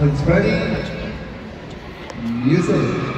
Please ready. Music.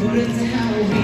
But it's how we